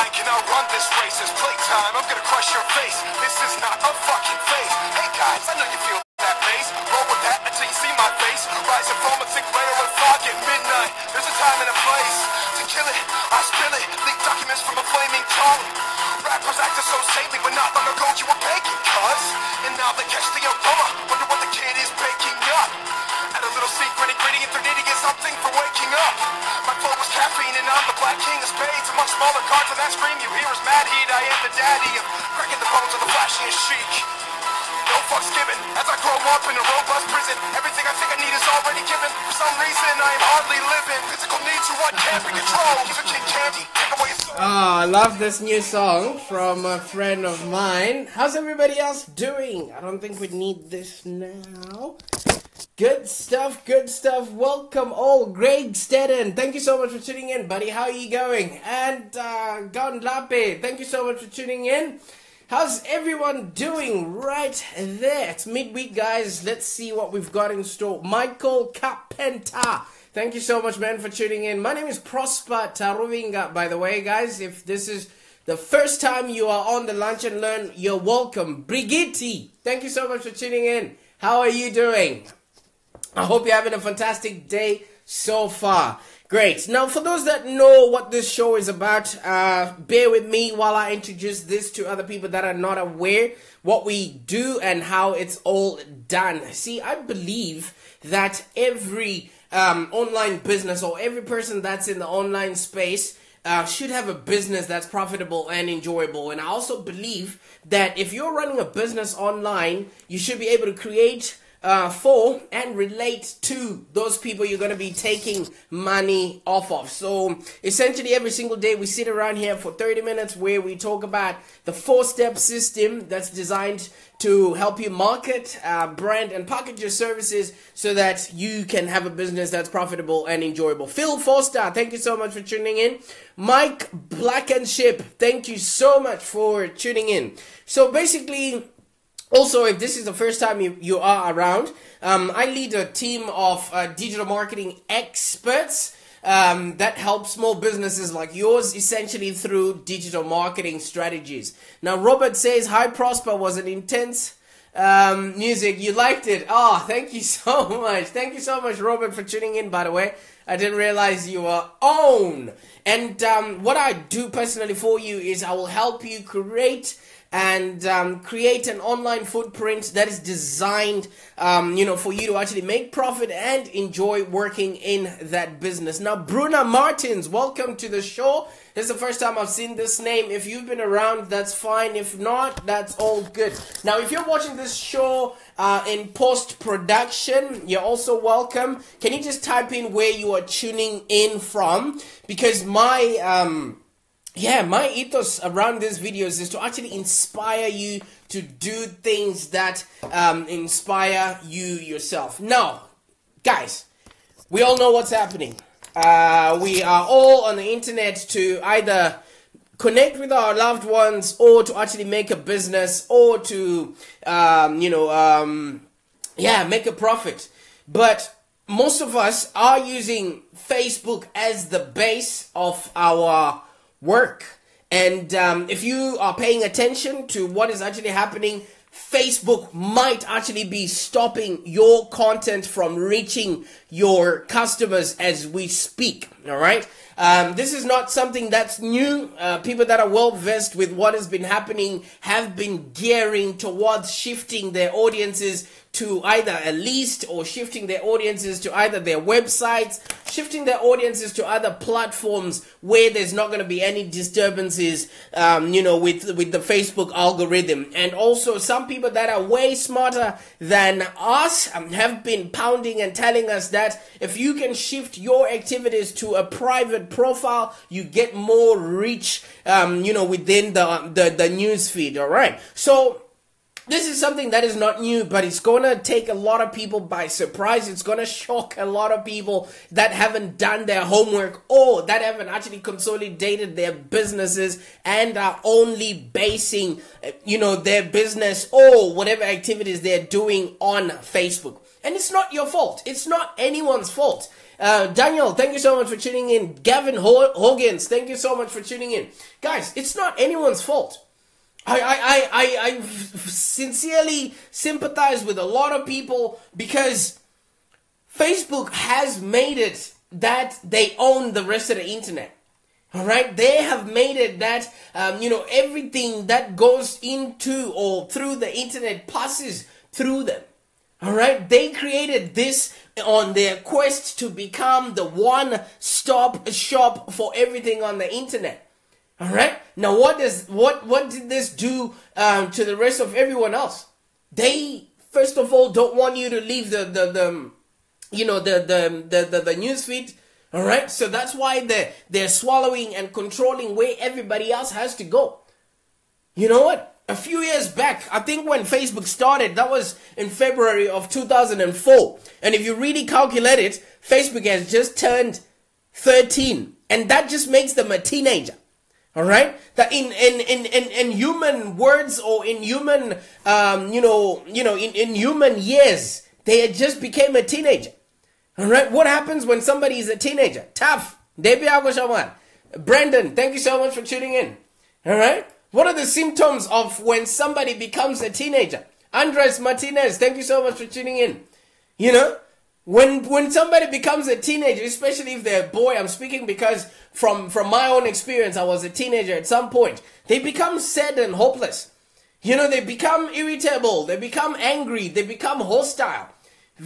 mind can outrun this race. It's playtime, I'm gonna crush your face. This is not a fucking phase. Hey guys, I know you feel that bass. Roll with that until you see my face. Rising from a thick layer of fog at midnight. There's a time and a place to kill it. I spill it. Leak documents from a flaming tongue. Rappers acting so saintly, but not long ago you were baking, cuz. And now they catch the aroma. Wonder what the kid is baking up. Little secret ingredient they're needing is something for waking up. My flow was caffeine and I'm the black king of spades. Among smaller cards of that scream you hear is mad heat. I am the daddy of cracking the bones of the flashiest chic. No fucks given as I grow up in a robust prison. Everything I think I need is already given. For some reason I am hardly living. Physical needs are what can't be controlled. Give a kid candy. Oh, I love this new song from a friend of mine. How's everybody else doing? I don't think we need this now. Good stuff, good stuff. Welcome all. Greg Stedden, thank you so much for tuning in, buddy. How are you going? And uh Gondlape, thank you so much for tuning in. How's everyone doing right there? It's midweek, guys. Let's see what we've got in store. Michael Carpenter. Thank you so much, man, for tuning in. My name is Prosper Taruvinga, by the way, guys. If this is the first time you are on the Lunch and Learn, you're welcome. Brigitte, thank you so much for tuning in. How are you doing? I hope you're having a fantastic day so far. Great. Now, for those that know what this show is about, uh, bear with me while I introduce this to other people that are not aware what we do and how it's all done. See, I believe that every um, online business or every person that's in the online space uh, should have a business that's profitable and enjoyable. And I also believe that if you're running a business online, you should be able to create uh, for and relate to those people you're going to be taking money off of. So essentially, every single day we sit around here for 30 minutes where we talk about the four step system that's designed to help you market, uh, brand, and package your services so that you can have a business that's profitable and enjoyable. Phil Foster, thank you so much for tuning in. Mike Blankenship, thank you so much for tuning in. So basically, also, if this is the first time you, you are around, um, I lead a team of uh, digital marketing experts um, that help small businesses like yours essentially through digital marketing strategies. Now, Robert says, Hi Prosper was an intense um, music. You liked it. Oh, thank you so much. Thank you so much, Robert, for tuning in, by the way. I didn't realize you were on. And um, what I do personally for you is I will help you create and um, create an online footprint that is designed, um, you know, for you to actually make profit and enjoy working in that business. Now, Bruna Martins, welcome to the show. This is the first time I've seen this name. If you've been around, that's fine. If not, that's all good. Now, if you're watching this show uh, in post production, you're also welcome. Can you just type in where you are tuning in from? Because my um, yeah, my ethos around these videos is to actually inspire you to do things that um, inspire you yourself. Now, guys, we all know what's happening. Uh, we are all on the internet to either connect with our loved ones or to actually make a business or to, um, you know, um, yeah, make a profit. But most of us are using Facebook as the base of our work. And um, if you are paying attention to what is actually happening, Facebook might actually be stopping your content from reaching your customers as we speak. All right. Um, this is not something that's new. Uh, people that are well versed with what has been happening have been gearing towards shifting their audiences to either a list or shifting their audiences to either their websites, shifting their audiences to other platforms where there's not going to be any disturbances, um, you know, with, with the Facebook algorithm. And also some people that are way smarter than us um, have been pounding and telling us that if you can shift your activities to a private profile, you get more reach, um, you know, within the, the, the news feed. All right. So, this is something that is not new, but it's going to take a lot of people by surprise. It's going to shock a lot of people that haven't done their homework or that haven't actually consolidated their businesses and are only basing, you know, their business or whatever activities they're doing on Facebook. And it's not your fault. It's not anyone's fault. Uh, Daniel, thank you so much for tuning in. Gavin Ho- Hoggins, thank you so much for tuning in. Guys, it's not anyone's fault. I, I, I, I, I sincerely sympathize with a lot of people because Facebook has made it that they own the rest of the internet. All right, they have made it that um, you know everything that goes into or through the internet passes through them. All right, they created this on their quest to become the one-stop shop for everything on the internet. All right, now what does what what did this do um, to the rest of everyone else? They first of all don't want you to leave the the, the you know the the the the, the news feed all right, so that's why they're they're swallowing and controlling where everybody else has to go. You know what? A few years back, I think when Facebook started, that was in February of 2004. And if you really calculate it, Facebook has just turned 13, and that just makes them a teenager. All right, that in in in in, in human words or in human um you know you know in in human years, they had just became a teenager. All right, what happens when somebody is a teenager? Tough. Debbie Agoshawan. Brandon, thank you so much for tuning in. All right, what are the symptoms of when somebody becomes a teenager? Andres Martinez, thank you so much for tuning in. You know, when when somebody becomes a teenager, especially if they're a boy, I'm speaking because from from my own experience, I was a teenager at some point. They become sad and hopeless. You know, they become irritable, they become angry, they become hostile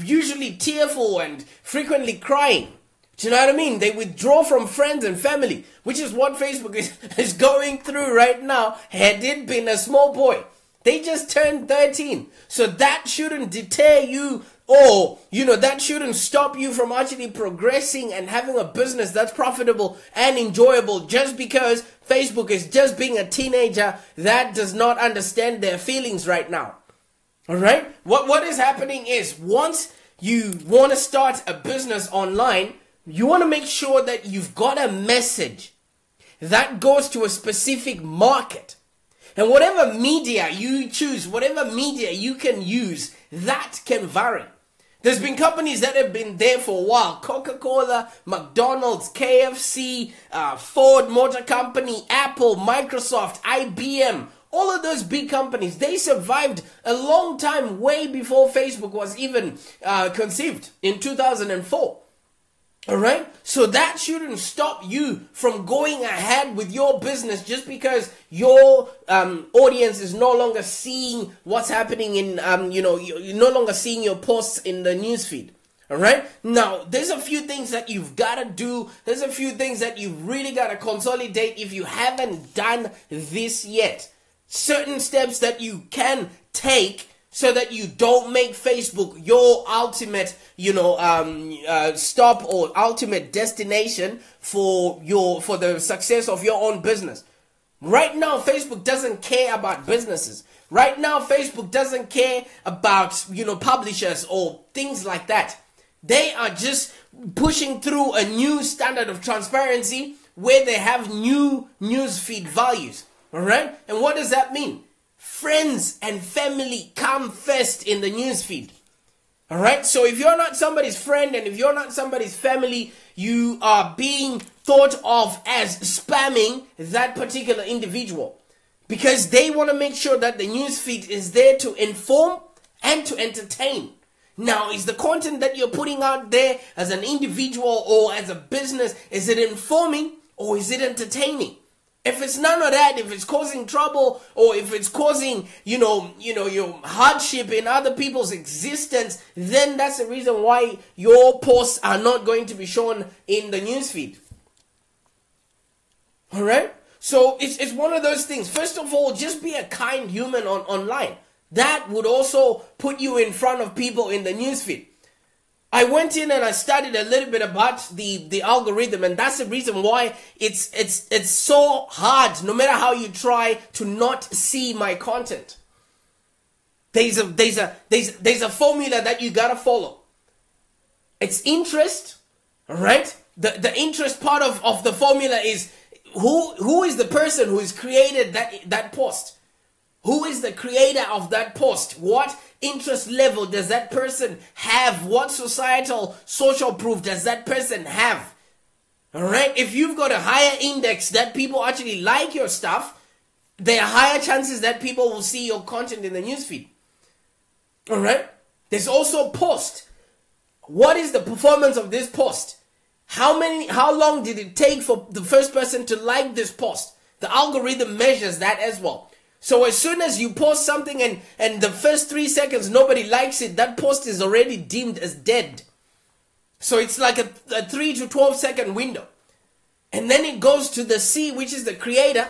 usually tearful and frequently crying. Do you know what I mean? They withdraw from friends and family, which is what Facebook is, is going through right now. Had it been a small boy, they just turned 13. So that shouldn't deter you or, you know, that shouldn't stop you from actually progressing and having a business that's profitable and enjoyable just because Facebook is just being a teenager that does not understand their feelings right now. All right? What what is happening is once you want to start a business online, you want to make sure that you've got a message that goes to a specific market. And whatever media you choose, whatever media you can use, that can vary. There's been companies that have been there for a while. Coca-Cola, McDonald's, KFC, uh, Ford Motor Company, Apple, Microsoft, IBM, all of those big companies, they survived a long time way before Facebook was even uh, conceived in 2004. All right? So that shouldn't stop you from going ahead with your business just because your um, audience is no longer seeing what's happening in, um, you know, you're no longer seeing your posts in the newsfeed. All right. Now, there's a few things that you've got to do. There's a few things that you really got to consolidate if you haven't done this yet certain steps that you can take so that you don't make Facebook your ultimate, you know, um, uh, stop or ultimate destination for your for the success of your own business. Right now, Facebook doesn't care about businesses. Right now, Facebook doesn't care about you know publishers or things like that. They are just pushing through a new standard of transparency where they have new newsfeed values. All right? And what does that mean? Friends and family come first in the newsfeed. All right? So if you're not somebody's friend and if you're not somebody's family, you are being thought of as spamming that particular individual because they want to make sure that the newsfeed is there to inform and to entertain. Now, is the content that you're putting out there as an individual or as a business, is it informing or is it entertaining? If it's none of that, if it's causing trouble or if it's causing, you know, you know, your hardship in other people's existence, then that's the reason why your posts are not going to be shown in the newsfeed. Alright? So it's it's one of those things. First of all, just be a kind human on online. That would also put you in front of people in the newsfeed. I went in and I studied a little bit about the, the algorithm and that's the reason why it's, it's, it's so hard, no matter how you try to not see my content. There's a, there's a, there's, there's a formula that you gotta follow. It's interest, right? The, the interest part of, of the formula is who, who is the person who has created that, that post? Who is the creator of that post? What interest level does that person have? What societal social proof does that person have? Alright? If you've got a higher index that people actually like your stuff, there are higher chances that people will see your content in the newsfeed. Alright? There's also post. What is the performance of this post? How many how long did it take for the first person to like this post? The algorithm measures that as well. So as soon as you post something and and the first 3 seconds nobody likes it, that post is already deemed as dead. So it's like a, a 3 to 12 second window. And then it goes to the C, which is the creator.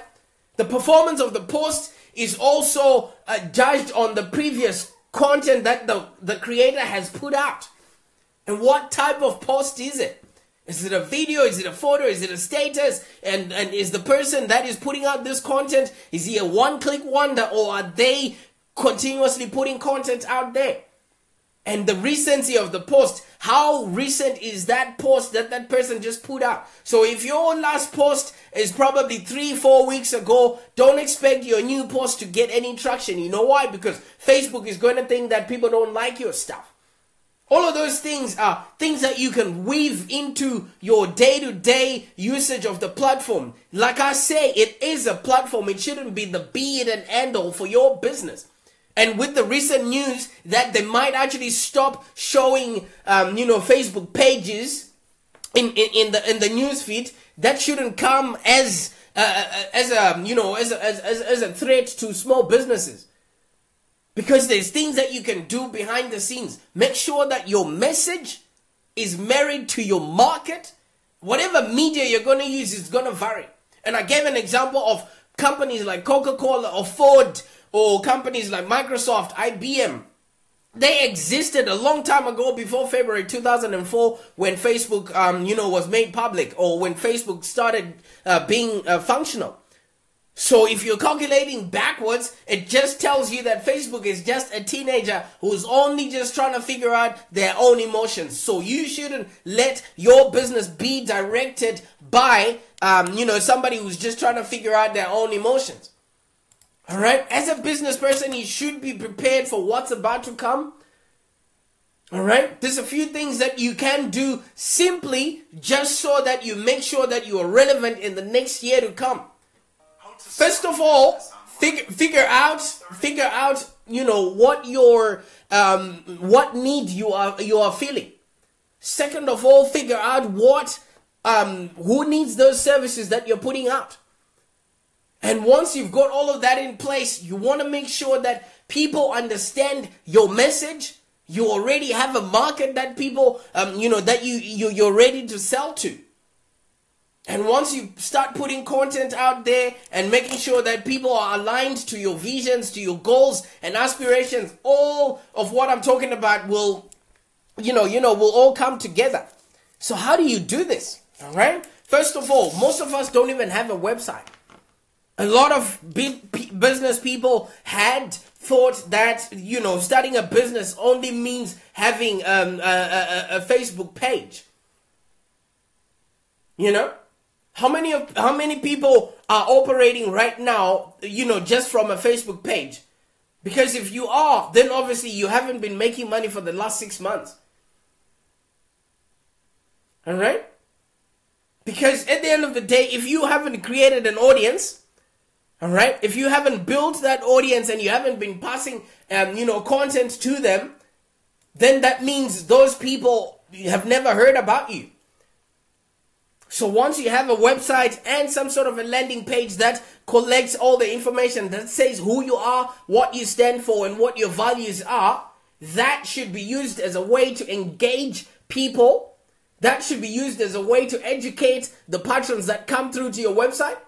The performance of the post is also uh, judged on the previous content that the, the creator has put out. And what type of post is it? Is it a video? Is it a photo? Is it a status? And, and is the person that is putting out this content, is he a one click wonder or are they continuously putting content out there? and the recency of the post. How recent is that post that that person just put out? So if your last post is probably three, four weeks ago, don't expect your new post to get any traction. You know why? Because Facebook is going to think that people don't like your stuff. All of those things are things that you can weave into your day to day usage of the platform. Like I say, it is a platform. It shouldn't be the be it and end all for your business. And with the recent news that they might actually stop showing, um, you know, Facebook pages in, in, in the in the news feed, that shouldn't come as uh, uh, as a you know as a, as, as as a threat to small businesses. Because there's things that you can do behind the scenes. Make sure that your message is married to your market. Whatever media you're going to use is going to vary. And I gave an example of companies like Coca-Cola or Ford or companies like Microsoft, IBM, they existed a long time ago before February 2004 when Facebook, um, you know, was made public or when Facebook started uh, being uh, functional. So if you're calculating backwards, it just tells you that Facebook is just a teenager who's only just trying to figure out their own emotions. So you shouldn't let your business be directed by, um, you know, somebody who's just trying to figure out their own emotions. All right? As a business person, you should be prepared for what's about to come. All right? There's a few things that you can do simply just so that you make sure that you are relevant in the next year to come. First of all, figure figure out figure out, you know, what your um what need you are you are feeling. Second of all, figure out what um who needs those services that you're putting out. And once you've got all of that in place, you want to make sure that people understand your message. You already have a market that people, um, you know, that you, you you're ready to sell to. And once you start putting content out there and making sure that people are aligned to your visions, to your goals and aspirations, all of what I'm talking about will, you know, you know, will all come together. So how do you do this? All right. First of all, most of us don't even have a website a lot of business people had thought that you know starting a business only means having um, a, a, a, Facebook page. You know, how many of how many people are operating right now? You know, just from a Facebook page. Because if you are, then obviously you haven't been making money for the last six months. All right. Because at the end of the day, if you haven't created an audience all right. If you haven't built that audience and you haven't been passing, um, you know, content to them, then that means those people have never heard about you. So once you have a website and some sort of a landing page that collects all the information that says who you are, what you stand for, and what your values are, that should be used as a way to engage people. That should be used as a way to educate the patrons that come through to your website.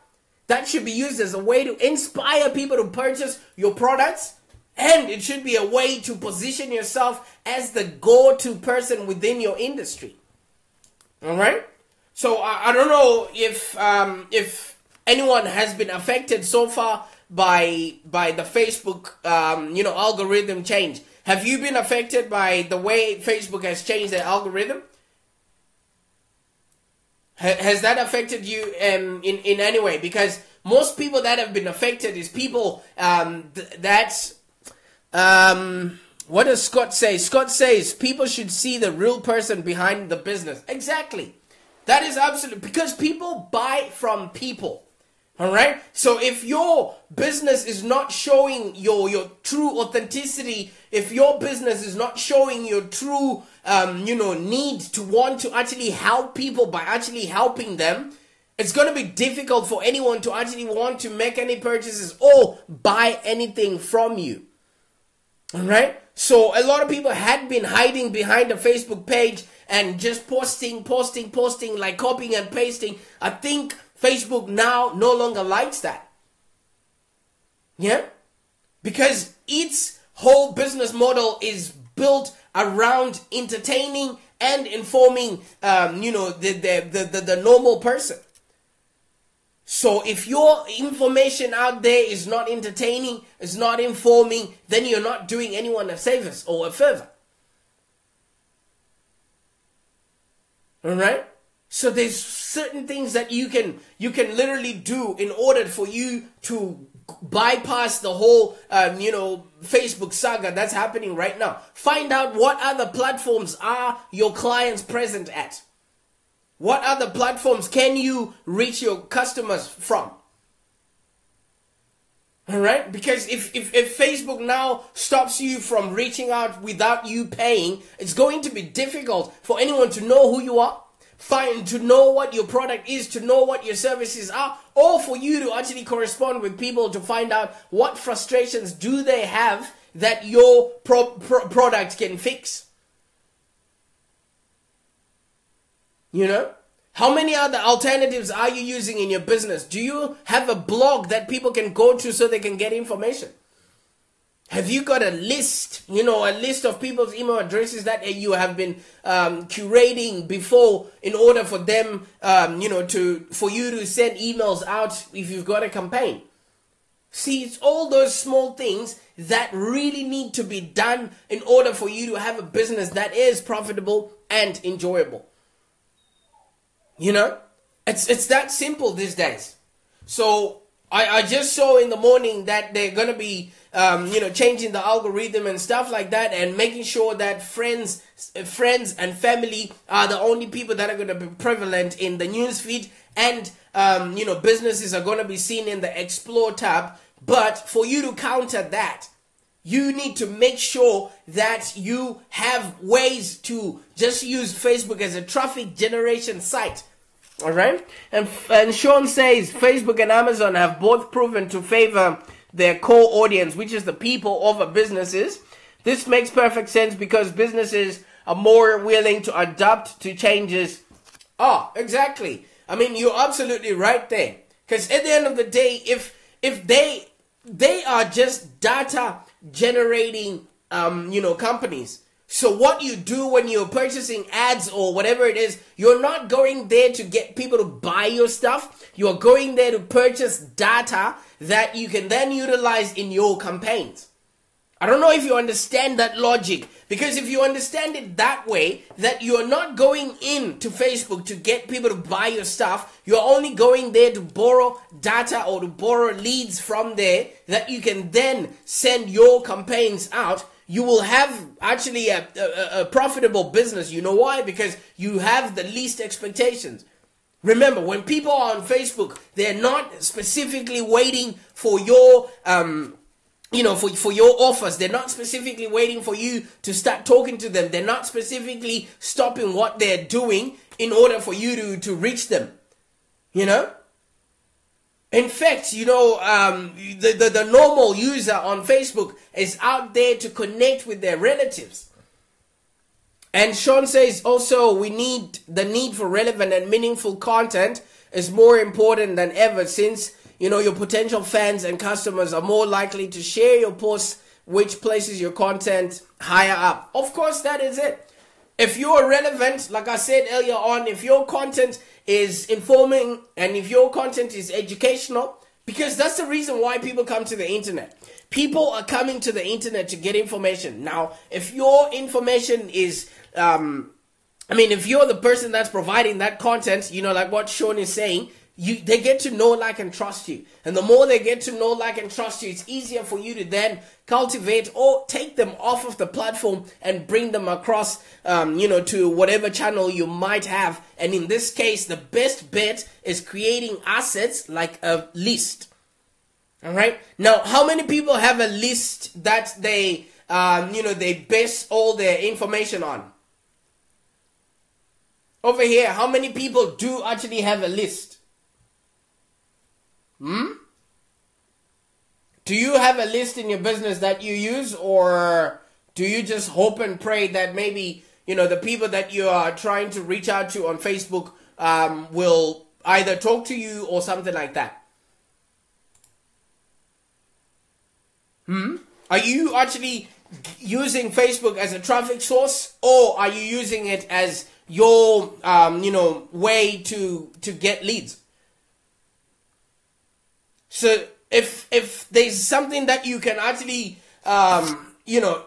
That should be used as a way to inspire people to purchase your products. And it should be a way to position yourself as the go-to person within your industry. All right. So I, I don't know if um, if anyone has been affected so far by by the Facebook um, you know algorithm change. Have you been affected by the way Facebook has changed their algorithm? has that affected you um, in in any way? Because most people that have been affected is people um, th- that um, what does Scott say? Scott says people should see the real person behind the business. Exactly. That is absolute because people buy from people. All right. So if your business is not showing your your true authenticity, if your business is not showing your true um, you know need to want to actually help people by actually helping them, it's going to be difficult for anyone to actually want to make any purchases or buy anything from you. All right. So a lot of people had been hiding behind a Facebook page and just posting, posting, posting, like copying and pasting. I think Facebook now no longer likes that. Yeah? Because its whole business model is built around entertaining and informing, um, you know, the, the, the, the, the normal person. So if your information out there is not entertaining, is not informing, then you're not doing anyone a service or a favor. All right? So there's certain things that you can you can literally do in order for you to bypass the whole um, you know Facebook saga that's happening right now. Find out what other platforms are your clients present at. What other platforms can you reach your customers from? All right, because if, if, if Facebook now stops you from reaching out without you paying, it's going to be difficult for anyone to know who you are find to know what your product is, to know what your services are, or for you to actually correspond with people to find out what frustrations do they have that your pro- pro- product can fix. You know? How many other alternatives are you using in your business? Do you have a blog that people can go to so they can get information? Have you got a list, you know, a list of people's email addresses that you have been um, curating before in order for them, um, you know, to for you to send emails out if you've got a campaign? See, it's all those small things that really need to be done in order for you to have a business that is profitable and enjoyable. You know, it's it's that simple these days. So I, I just saw in the morning that they're gonna be um, you know, changing the algorithm and stuff like that, and making sure that friends, friends and family are the only people that are to be prevalent in the news feed, and um, you know, businesses are to be seen in the explore tab. But for you to counter that, you need to make sure that you have ways to just use Facebook as a traffic generation site. All right, and and Sean says Facebook and Amazon have both proven to favor their core audience, which is the people over businesses. This makes perfect sense because businesses are more willing to adapt to changes. Oh, exactly. I mean, you're absolutely right there. Because at the end of the day, if if they they are just data generating um, you know companies. So what you do when you're purchasing ads or whatever it is, you're not going there to get people to buy your stuff. You're going there to purchase data that you can then utilize in your campaigns. I don't know if you understand that logic because if you understand it that way, that you're not going in to Facebook to get people to buy your stuff, you're only going there to borrow data or to borrow leads from there that you can then send your campaigns out. You will have actually a, a, a profitable business. You know why? Because you have the least expectations. Remember, when people are on Facebook, they're not specifically waiting for your, um, you know, for, for your offers. They're not specifically waiting for you to start talking to them. They're not specifically stopping what they're doing in order for you to, to reach them. You know? In fact, you know, um, the, the, the normal user on Facebook is out there to connect with their relatives. And Sean says also we need the need for relevant and meaningful content is more important than ever since you know your potential fans and customers are more likely to share your posts which places your content higher up. Of course that is it. If you're relevant, like I said earlier on, if your content is informing and if your content is educational, because that's the reason why people come to the internet. People are coming to the internet to get information. Now, if your information is um, I mean, if you're the person that's providing that content, you know, like what Sean is saying, you they get to know, like, and trust you. And the more they get to know, like, and trust you, it's easier for you to then cultivate or take them off of the platform and bring them across, um, you know, to whatever channel you might have. And in this case, the best bet is creating assets like a list. All right. Now, how many people have a list that they, um, you know, they base all their information on? Over here, how many people do actually have a list? Hmm? Do you have a list in your business that you use or do you just hope and pray that maybe, you know, the people that you are trying to reach out to on Facebook um, will either talk to you or something like that? Hmm? Are you actually using Facebook as a traffic source or are you using it as your um, you know way to to get leads? So if if there's something that you can actually um, you know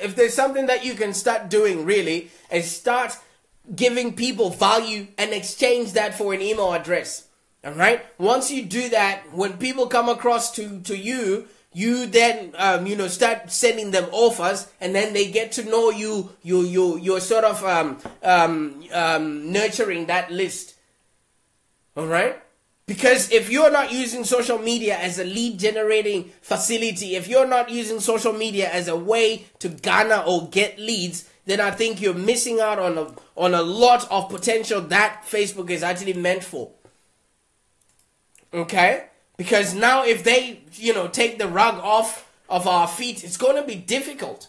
if there's something that you can start doing really is start giving people value and exchange that for an email address. All right. Once you do that, when people come across to to you, you then um, you know start sending them offers, and then they get to know you. You you you're sort of um, um, um, nurturing that list. All right. Because if you're not using social media as a lead generating facility, if you're not using social media as a way to garner or get leads, then I think you're missing out on a, on a lot of potential that Facebook is actually meant for. Okay? Because now if they, you know, take the rug off of our feet, it's going to be difficult.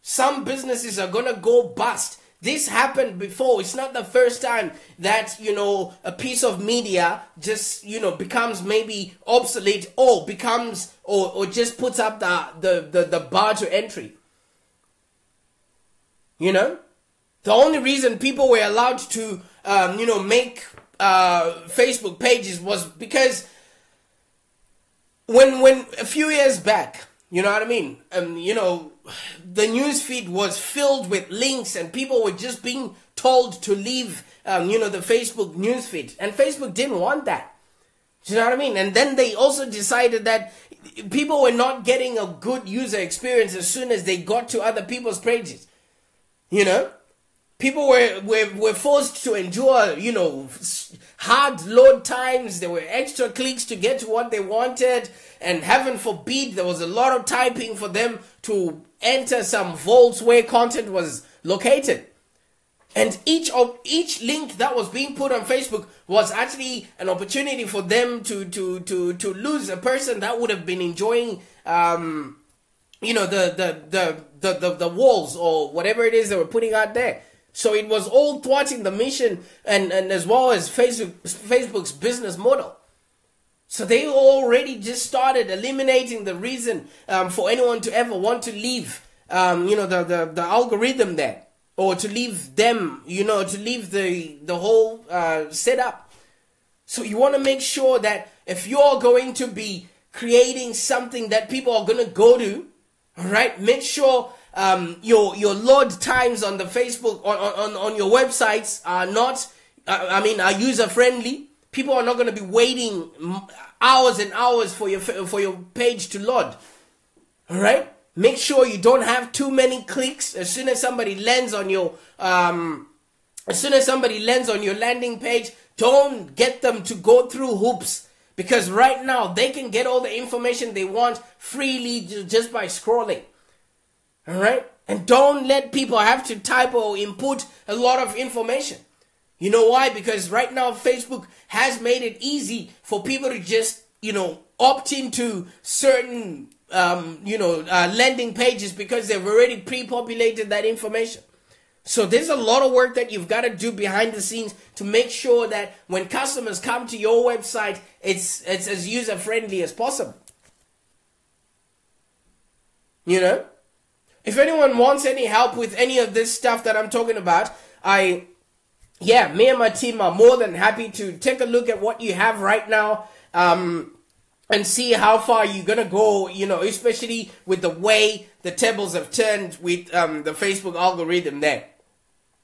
Some businesses are going to go bust this happened before. It's not the first time that, you know, a piece of media just, you know, becomes maybe obsolete or becomes or, or just puts up the, the, the, the bar to entry. You know? The only reason people were allowed to, um, you know, make uh, Facebook pages was because when when a few years back, you know what I mean? Um, you know, the news feed was filled with links and people were just being told to leave, um, you know, the Facebook news feed. And Facebook didn't want that. Do you know what I mean? And then they also decided that people were not getting a good user experience as soon as they got to other people's pages. You know? People were, were, were forced to endure, you know, hard load times. There were extra clicks to get to what they wanted. And heaven forbid, there was a lot of typing for them to enter some vaults where content was located. And each of each link that was being put on Facebook was actually an opportunity for them to to to to lose a person that would have been enjoying um you know the the the the the, the walls or whatever it is they were putting out there. So it was all thwarting the mission and, and as well as Facebook Facebook's business model. So they already just started eliminating the reason um, for anyone to ever want to leave, um, you know, the, the, the algorithm there, or to leave them, you know, to leave the the whole uh, setup. So you want to make sure that if you're going to be creating something that people are going to go to, all right, make sure um, your your load times on the Facebook on on, on your websites are not, I mean, are user friendly People are not going to be waiting hours and hours for your for your page to load. All right? Make sure you don't have too many clicks. As soon as somebody lands on your um, as soon as somebody lands on your landing page, don't get them to go through hoops because right now they can get all the information they want freely just by scrolling. All right? And don't let people have to type or input a lot of information. You know why? Because right now Facebook has made it easy for people to just, you know, opt into certain, um, you know, uh, landing pages because they've already pre-populated that information. So there's a lot of work that you've got to do behind the scenes to make sure that when customers come to your website, it's it's as user friendly as possible. You know? If anyone wants any help with any of this stuff that I'm talking about, I yeah, me and my team are more than happy to take a look at what you have right now. Um, and see how far you're gonna go, you know, especially with the way the tables have turned with um, the Facebook algorithm there.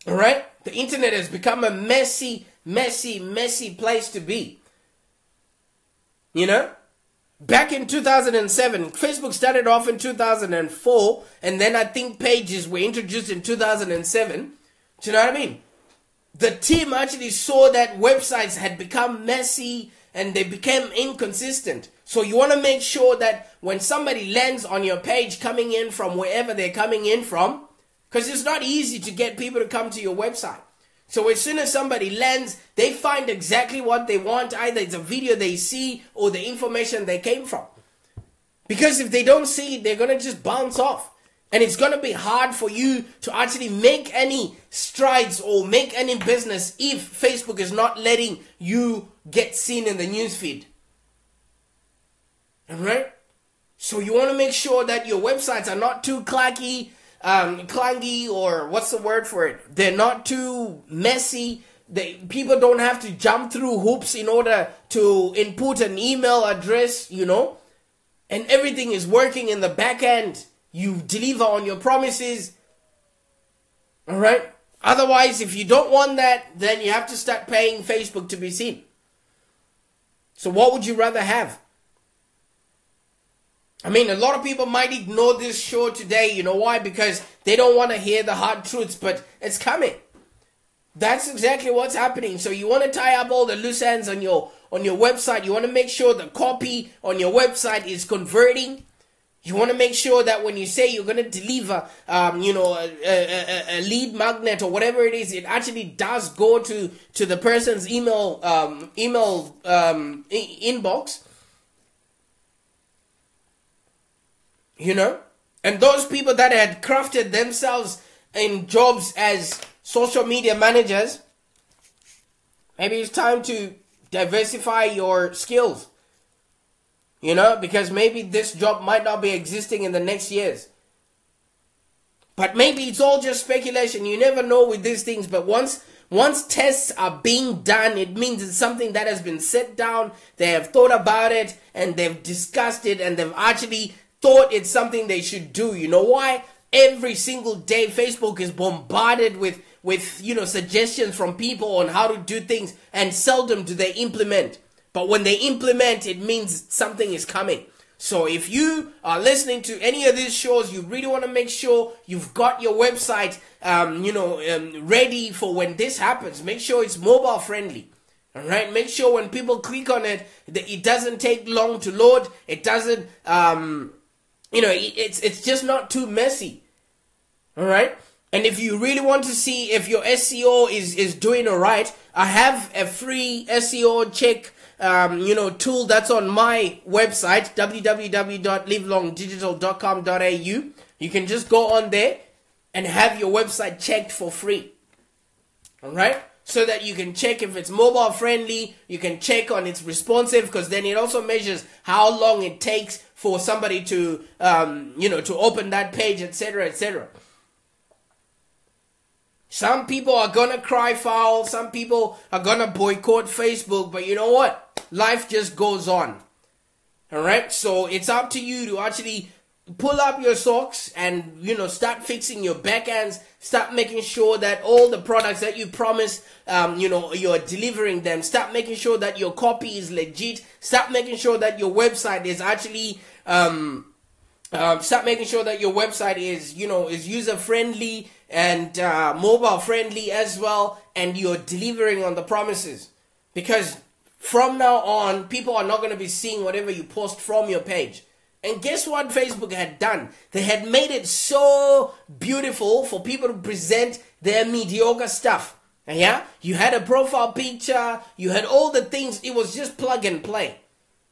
All right, the internet has become a messy, messy, messy place to be. You know? Back in 2007, Facebook started off in 2004, and then I think pages were introduced in 2007. Do you know what I mean? The team actually saw that websites had become messy and they became inconsistent. So you want to make sure that when somebody lands on your page coming in from wherever they're coming in from, because it's not easy to get people to come to your website. So as soon as somebody lands, they find exactly what they want. Either it's a video they see or the information they came from. Because if they don't see it, they're going to just bounce off. And it's going to be hard for you to actually make any strides or make any business if Facebook is not letting you get seen in the newsfeed. Alright? So you want to make sure that your websites are not too clacky, um, clangy or what's the word for it? They're not too messy. They, people don't have to jump through hoops in order to input an email address, you know, and everything is working in the back end. You deliver on your promises. All right. Otherwise, if you don't want that, then you have to start paying Facebook to be seen. So, what would you rather have? I mean, a lot of people might ignore this show today. You know why? Because they don't want to hear the hard truths, but it's coming. That's exactly what's happening. So you want to tie up all the loose ends on your on your website. You want to make sure the copy on your website is converting. You want to make sure that when you say you're going to deliver, um, you know, a, a, a, lead magnet or whatever it is, it actually does go to to the person's email um, email um, inbox You know? And those people that had crafted themselves in jobs as social media managers, maybe it's time to diversify your skills. You know, because maybe this job might not be existing in the next years. But maybe it's all just speculation. You never know with these things. But once once tests are being done, it means it's something that has been set down. They have thought about it and they've discussed it and they've actually thought it's something they should do. You know why? Every single day, Facebook is bombarded with with you know suggestions from people on how to do things, and seldom do they implement. But when they implement, it means something is coming. So if you are listening to any of these shows, you really want to make sure you've got your website, um, you know, um, ready for when this happens. Make sure it's mobile friendly. All right. Make sure when people click on it, that it doesn't take long to load. It doesn't, um, you know, it's it's just not too messy. All right. And if you really want to see if your SEO is is doing all right, I have a free SEO check. Um, you know, tool that's on my website, www.livelongdigital.com.au. You can just go on there and have your website checked for free. All right? So that you can check if it's mobile friendly, you can check on it's responsive because then it also measures how long it takes for somebody to um, you know to open that page etc etc some people are gonna cry foul some people are gonna boycott facebook but you know what? Life just goes on. All right so it's up to you to actually pull up your socks and you know start fixing your backends start making sure that all the products that you promise um, you know you're delivering them. Start making sure that your copy is legit. Start making sure that your website is actually um, um, start making sure that your website is you know is user friendly and uh, mobile friendly as well and you're delivering on the promises. Because from now on people are not going to be seeing whatever you post from your page and guess what Facebook had done? They had made it so beautiful for people to present their mediocre stuff. Yeah? You had a profile picture, you had all the things, it was just plug and play.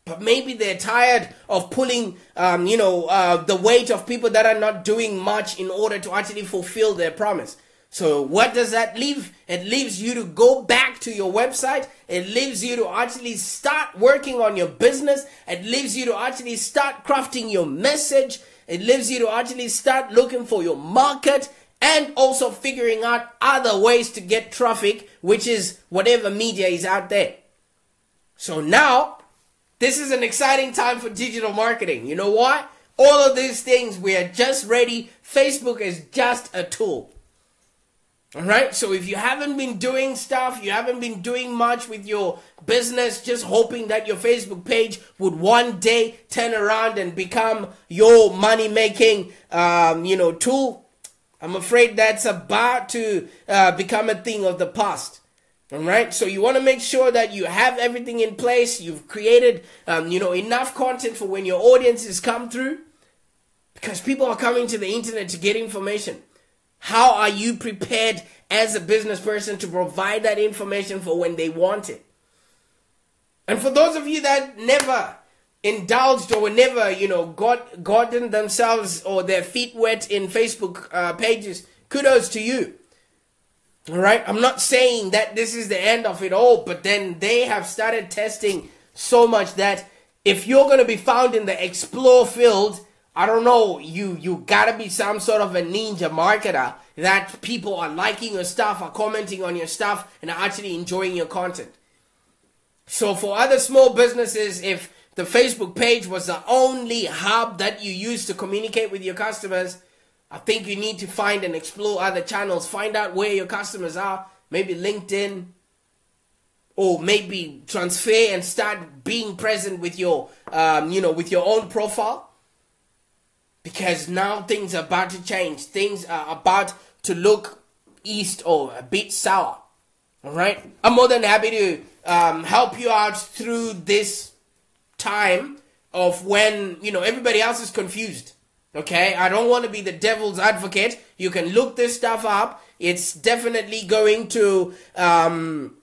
But maybe they're tired of pulling, um, you know, uh, the weight of people that are not doing much in order to actually fulfill their promise. So what does that leave? It leaves you to go back to your website. It leaves you to actually start working on your business. It leaves you to actually start crafting your message. It leaves you to actually start looking for your market and also figuring out other ways to get traffic, which is whatever media is out there. So now this is an exciting time for digital marketing. You know why? All of these things, we are just ready. Facebook is just a tool. All right. So if you haven't been doing stuff, you haven't been doing much with your business, just hoping that your Facebook page would one day turn around and become your money making, um, you know, tool. I'm afraid that's about to uh, become a thing of the past. All right. So you want to make sure that you have everything in place. You've created, um, you know, enough content for when your audiences come through, because people are coming to the internet to get information. How are you prepared as a business person to provide that information for when they want it? And for those of you that never indulged or never, you know, got gotten themselves or their feet wet in Facebook uh, pages, kudos to you. All right, I'm not saying that this is the end of it all, but then they have started testing so much that if you're going to be found in the explore feed I don't know, you you gotta be some sort of a ninja marketer that people are liking your stuff, are commenting on your stuff, and are actually enjoying your content. So for other small businesses, if the Facebook page was the only hub that you use to communicate with your customers, I think you need to find and explore other channels. Find out where your customers are. Maybe LinkedIn, or maybe transfer and start being present with your, um, you know, with your own profile because now things are about to change. Things are about to look east or a bit sour. All right, I'm more than happy to um, help you out through this time of when you know everybody else is confused. Okay, I don't want to be the devil's advocate. You can look this stuff up. It's definitely going to, um,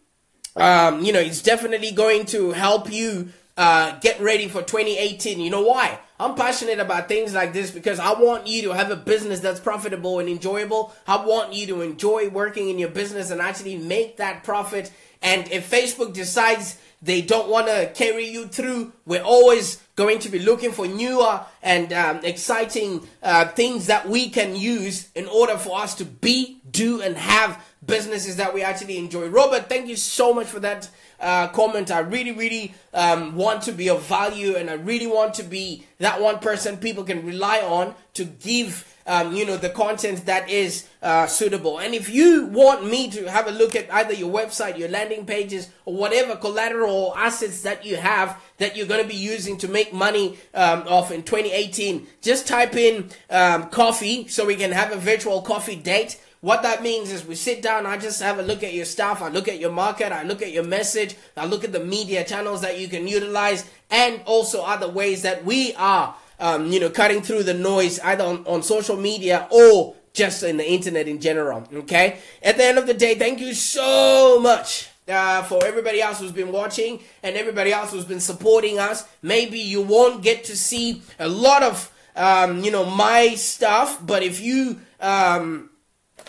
um, you know, it's definitely going to help you uh, get ready for 2018. You know why? I'm passionate about things like this because I want you to have a business that's profitable and enjoyable. I want you to enjoy working in your business and actually make that profit. And if Facebook decides they don't want to carry you through, we're always going to be looking for newer and um, exciting uh, things that we can use in order for us to be, do, and have businesses that we actually enjoy. Robert, thank you so much for that uh, comment. I really, really um, want to be of value and I really want to be that one person people can rely on to give. Um, you know the content that is uh, suitable and if you want me to have a look at either your website your landing pages or whatever collateral assets that you have that you're going to be using to make money um, off in 2018 just type in um, coffee so we can have a virtual coffee date what that means is we sit down, I just have a look at your stuff, I look at your market, I look at your message, I look at the media channels that you can utilize, and also other ways that we are, um, you know, cutting through the noise either on, on social media or just in the internet in general. Okay. At the end of the day, thank you so much. Uh, for everybody else who's been watching and everybody else who's been supporting us, maybe you won't get to see a lot of, um, you know, my stuff, but if you, um,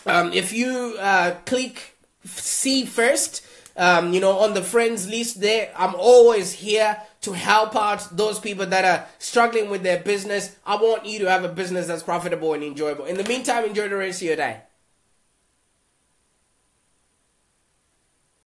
um, if you uh, click see first, um, you know, on the friends list there, I'm always here to help out those people that are struggling with their business. I want you to have a business that's profitable and enjoyable. In the meantime, enjoy the rest of your day.